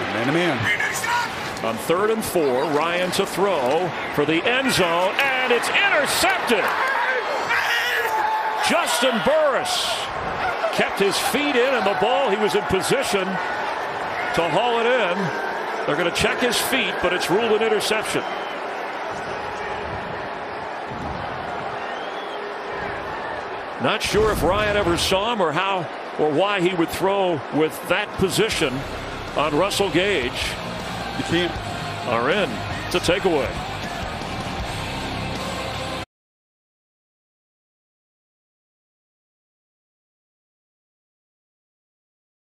Man to man. On third and four, Ryan to throw for the end zone, and it's intercepted. Juston Burris kept his feet in, and the ball, he was in position to haul it in. They're going to check his feet, but it's ruled an interception. Not sure if Ryan ever saw him or how or why he would throw with that position on Russell Gage. You can't. Are in. It's a takeaway.